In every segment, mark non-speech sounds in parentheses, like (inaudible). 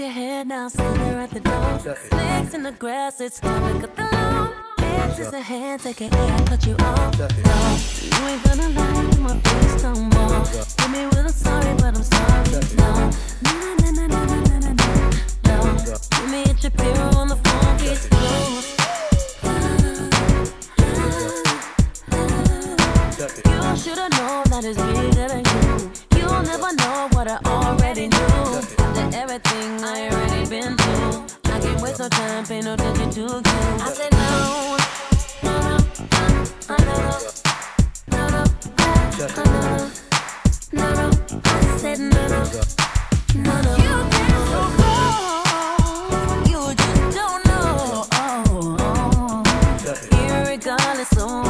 your head now, at the door. In the grass, it's time to cut the lawn. Hand, take it you. No, you ain't gonna lie to my face no more. Me with a sorry, but I'm sorry. No, no. Me on the. You should've known that it's bigger than you. You'll never know what I already knew. Everything I already been through, I can't waste no time, pay no attention to you. I said no, no, no, no, no, no, no, no, no, no, no. I said no, no, no, no. You came so you just don't know. Oh, oh, oh. Irregardless of what transpired,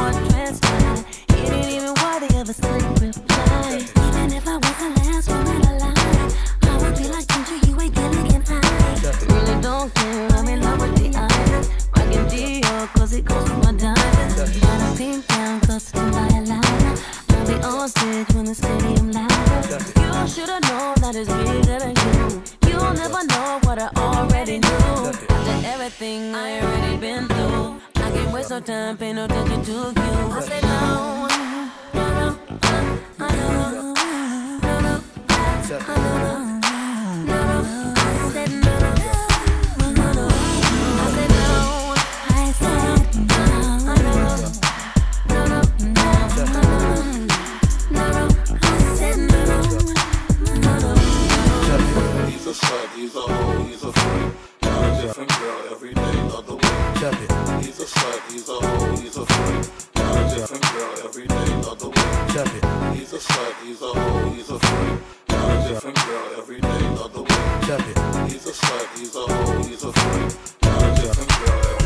pink gown, custom by a line. I'll be on stage when the stadium loud. You should've known that it's bigger than you. You'll never know what I already knew. After everything I already been through, I can't waste no time, pay no attention to you. I said no, a slut, he's a hoe, he's a freak. Got a different girl every day of the week. He's a slut, he's a hoe, he's a freak. Got a different girl every day of the week. He's a slut, he's a hoe, he's a freak. Got a different girl every day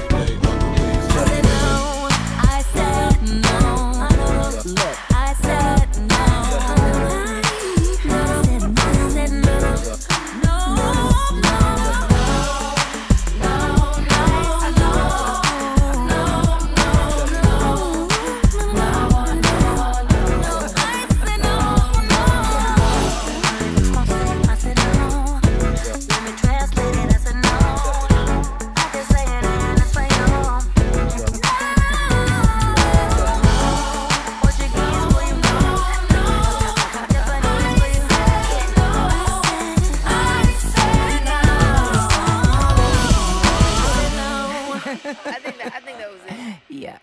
I think that I think that was it. (laughs) Yeah.